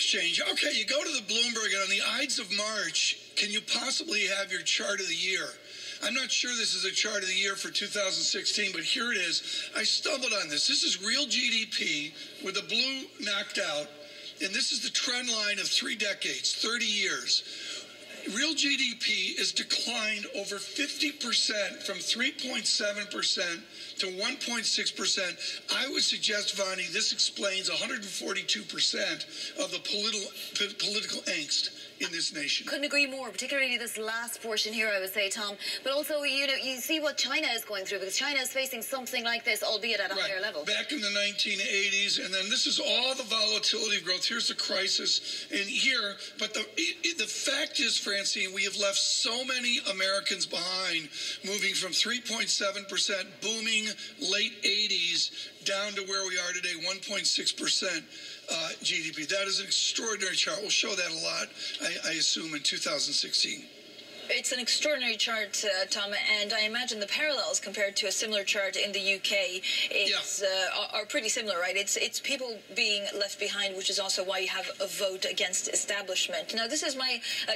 exchange. Okay, you go to the Bloomberg, and on the Ides of March, can you possibly have your chart of the year? I'm not sure this is a chart of the year for 2016, but here it is. I stumbled on this. This is real GDP with the blue knocked out, and this is the trend line of three decades, 30 years. Real GDP has declined over 50% from 3.7% to 1.6%. I would suggest, Vonnie, this explains 142% of the political, political angst in this nation. Couldn't agree more, particularly this last portion here, I would say, Tom. But also, you know, you see what China is going through because China is facing something like this, albeit at a right. higher level. Back in the 1980s, and then this is all the volatility of growth. Here's the crisis, and here, but the the fact is, Francine, we have left so many Americans behind, moving from 3.7% booming late 80s down to where we are today, 1.6% uh, GDP. That is an extraordinary chart. We'll show that a lot, I, I assume, in 2016. It's an extraordinary chart, uh, Tom, and I imagine the parallels compared to a similar chart in the UK is, yeah. uh, are pretty similar, right? It's it's people being left behind, which is also why you have a vote against establishment. Now, this is my uh,